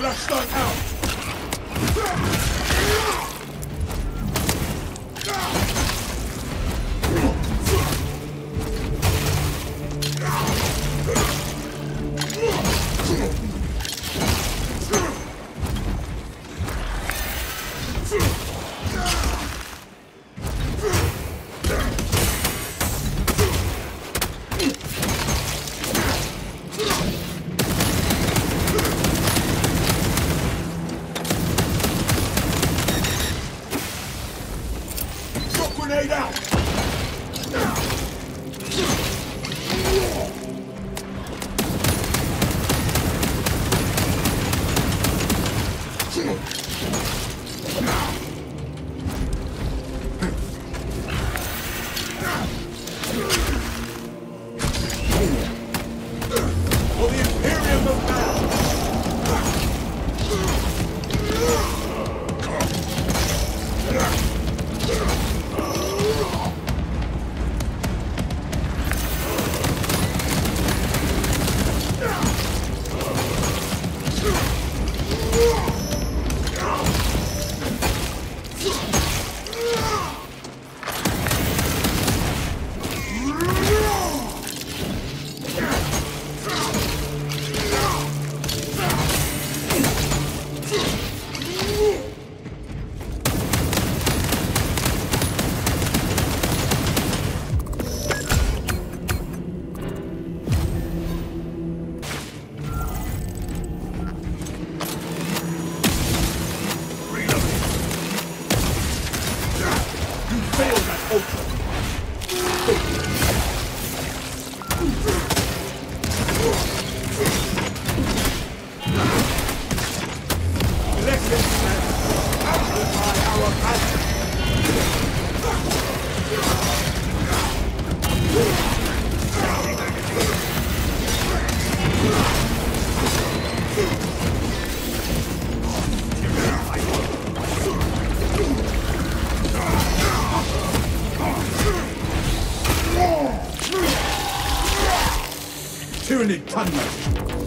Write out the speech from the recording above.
Flashlight out! 哦 tyranny, Tunman!